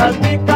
I'll be